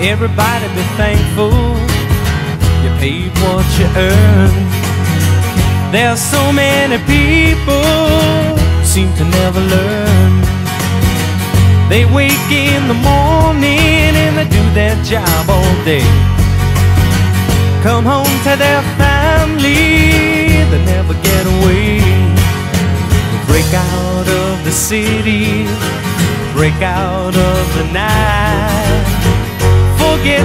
Everybody be thankful you paid what you earned. There's so many people seem to never learn. They wake in the morning and they do their job all day. Come home to their family, they never get away. Break out of the city, break out of the night.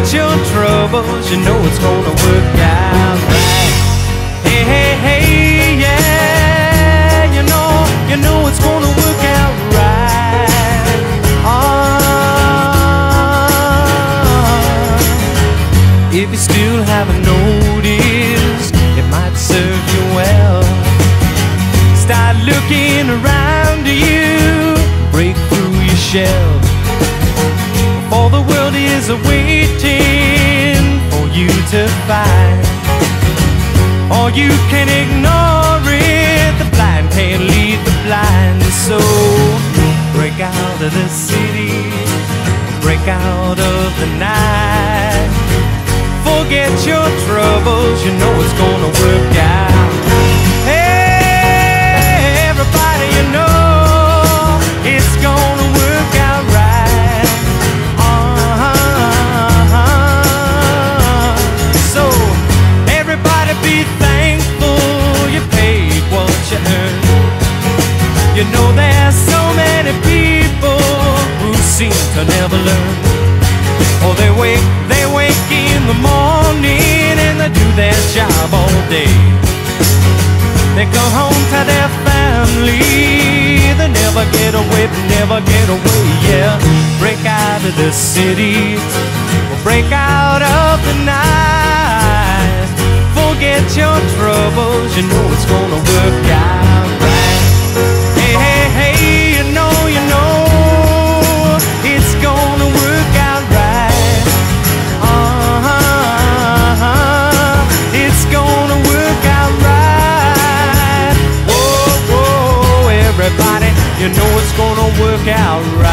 Forget your troubles, you know it's gonna work out right. Hey, hey, hey, yeah, you know, you know it's gonna work out right. Ah, if you still haven't noticed, it might serve you well. Start looking around you, break through your shell. World is awaiting for you to find. Or you can ignore it, the blind can't lead the blind. So break out of the city, break out of the night. Forget your troubles, you know it's gonna work out. Thankful you paid what you earned. You know there's so many people who seem to never learn. Oh, they wake, they wake in the morning and they do their job all day. They come home to their family. They never get away, never get away, yeah. Break out of the city, break out Forget your troubles, you know it's gonna work out right. Hey, hey, hey, you know, you know, it's gonna work out right. Uh-huh, it's gonna work out right. Whoa, whoa, everybody, you know it's gonna work out right.